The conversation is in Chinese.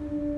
嗯